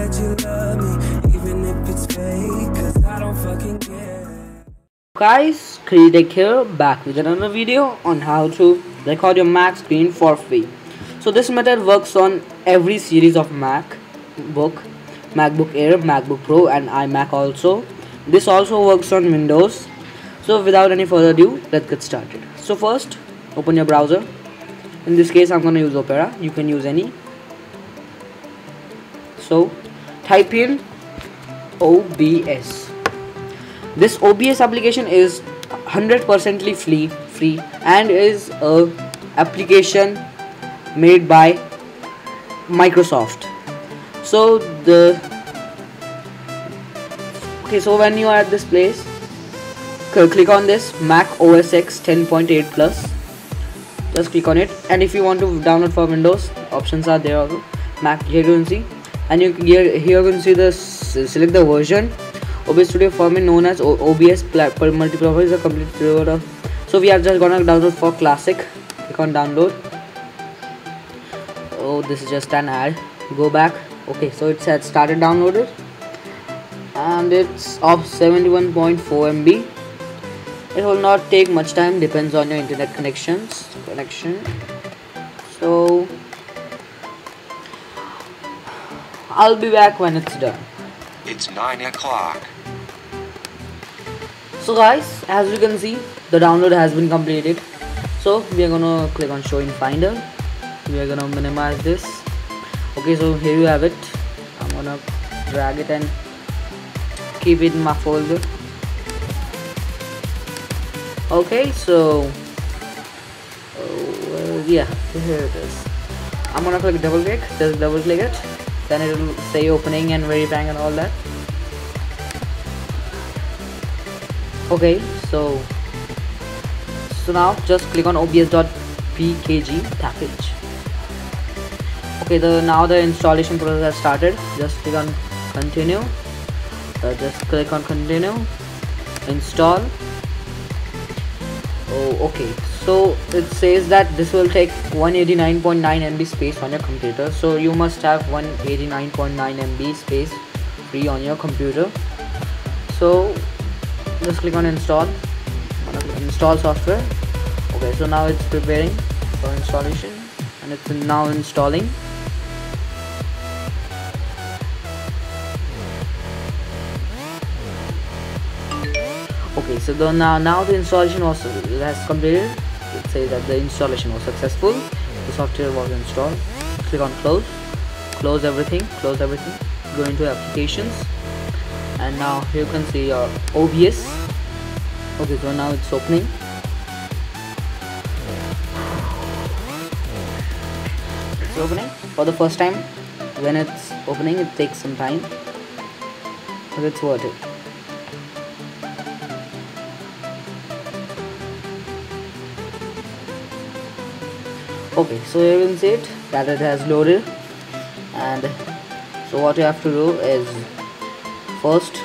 that you love me, even if it's fake, cause I don't fucking care. Guys, Crazy Tech here, back with another video on how to record your Mac screen for free. So this method works on every series of Mac book, MacBook Air, MacBook Pro and iMac also. This also works on Windows. So without any further ado, let's get started. So first, open your browser. In this case, I'm gonna use Opera. You can use any. So type in OBS. This OBS application is 100% free, free and is a application made by Microsoft. So the okay, so when you are at this place, click on this Mac OS X 10.8 Plus. Just click on it, and if you want to download for Windows, options are there also. Mac here you can see, and you here here you can see the select the version. OBS Studio format known as OBS multiplatform is a complete of so we are just gonna download for classic. Click on download. Oh this is just an ad. Go back. Okay so it said started downloaded. And it's of 71.4 MB it will not take much time. Depends on your internet connections connection. So I'll be back when it's done. It's 9 o'clock. so guys as you can see the download has been completed. So we are gonna click on show in finder. We are gonna minimize this. Okay so here you have it. I'm gonna drag it and keep it in my folder. Okay so uh, yeah here it is. I'm gonna click double click just double click it then it will say opening and very bang and all that. Okay so so now just click on obs.pkg package. Okay the now the installation process has started. Just click on continue. Uh, just click on continue. Install. Oh okay so it says that this will take 189.9 MB space on your computer. So you must have 189.9 MB space free on your computer. So just click on install. Install software. Okay so now it's preparing for installation and it's now installing okay so the now now the installation was has completed. It says that the installation was successful. The software was installed. Click on close. Close everything. Close everything. Go into applications. And now you can see your OBS okay so now it's opening. It's opening for the first time. When it's opening it takes some time. But it's worth it okay so you can see it that it has loaded and so what you have to do is first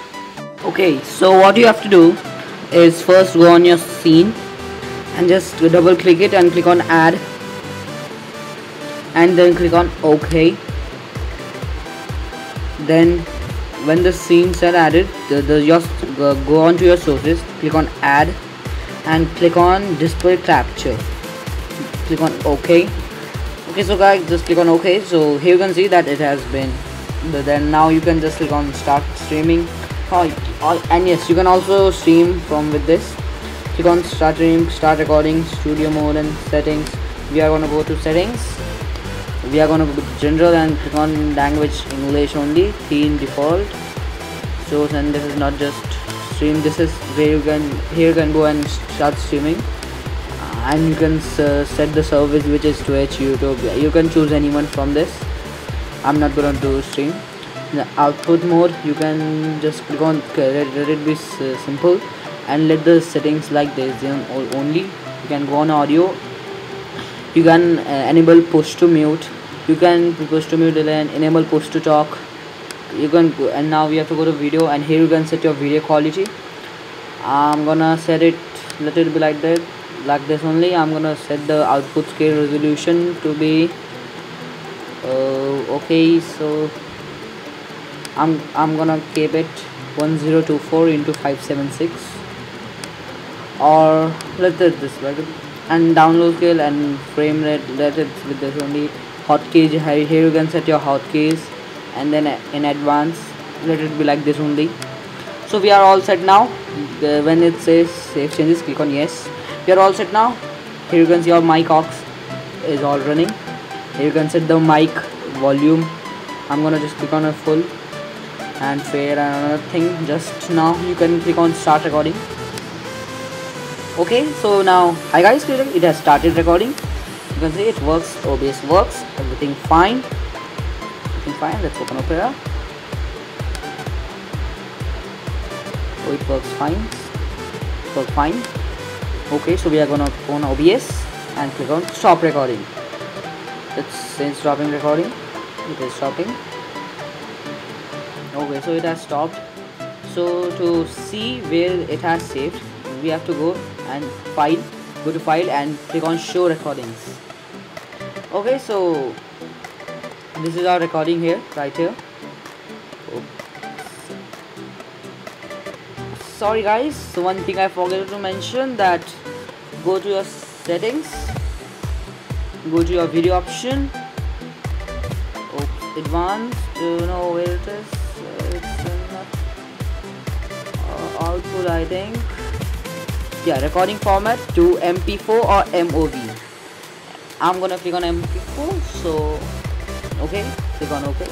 okay so what you have to do is first go on your scene and just double click it and click on add. And then click on ok then when the scenes are added the, the just go on to your sources click on add and click on display capture click on ok. Okay so guys just click on ok. So here you can see that it has been but then now you can just click on start streaming. Oh, and yes you can also stream from with this. Click on start stream start recording studio mode and settings. We are gonna go to settings. We are gonna go to general and click on language english only theme default. So and this is not just stream this is where you can here you can go and start streaming and you can set the service which is twitch youtube. You can choose anyone from this. I'm not gonna do stream. The output mode you can just click on let it be simple. And let the settings like this only. You can go on audio. You can uh, enable push to mute. You can push to mute and enable push to talk. You can go and now we have to go to video and here you can set your video quality. I'm gonna set it let it be like that like this only I'm gonna set the output scale resolution to be uh, okay so I'm I'm gonna keep it 1024 into 576 or let it this like and download scale and frame rate let it with this only. Hotkeys here you can set your hotkeys and then in advance let it be like this only. So we are all set now. The, when it says save changes click on yes are all set now. Here you can see our mic aux is all running. Here you can set the mic volume. I'm gonna just click on a full and fair another thing. Just now you can click on start recording. Okay so now hi guys it has started recording. You can see it works OBS works. Everything fine. Everything fine. Let's open Opera oh it works fine. It works fine okay so we are gonna go on OBS and click on stop recording. Let's say stopping recording it is stopping. Okay so it has stopped. So to see where it has saved we have to go and file go to file and click on show recordings. Okay so this is our recording here right here sorry guys. So one thing I forgot to mention that go to your settings. Go to your video option. Oh, advanced. Don't know where it is? It's in uh, output I think. Yeah recording format to mp4 or mov i'm gonna click on mp4 so okay. Click on ok.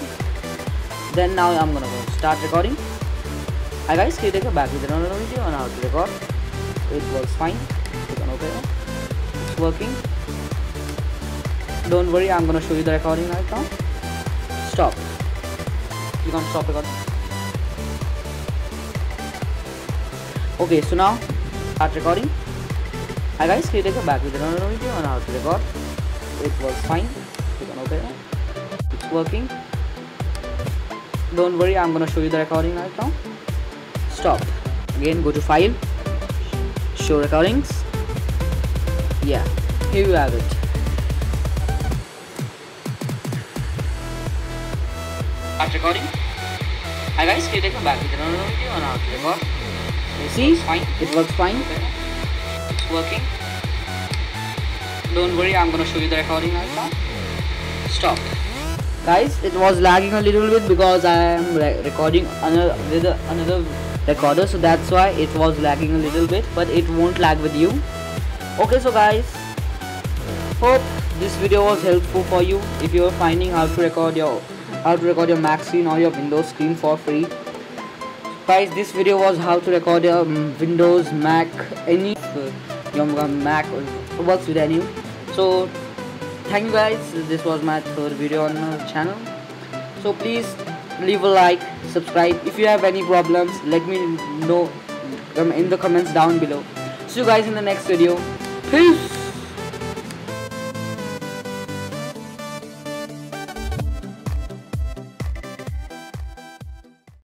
Then now i'm gonna go start recording hi guys you take back with another video? On how to record it works fine. Click on ok. It's working. Don't worry i'm gonna show you the recording right now. Stop. Click on stop recording. Okay so now start recording. Hi guys you take back with another video? On how to record it works fine. Click on ok. It's working. Don't worry i'm gonna show you the recording right now stop. Again go to file. Show recordings. Yeah. Here you have it. Start recording? Hi guys. Can you take a back? With another video on how to record? See? fine. It works fine. It's working. Don't worry i'm gonna show you the recording right now. Stop. Guys it was lagging a little bit because i am re recording another with another recorder so that's why it was lagging a little bit but it won't lag with you. Okay so guys hope this video was helpful for you. If you are finding how to record your how to record your mac screen or your windows screen for free guys this video was how to record your um, windows mac any your mac works with any. So thank you guys. This was my third video on the channel. So please leave a like subscribe. If you have any problems let me know. In the comments down below. See you guys in the next video. Peace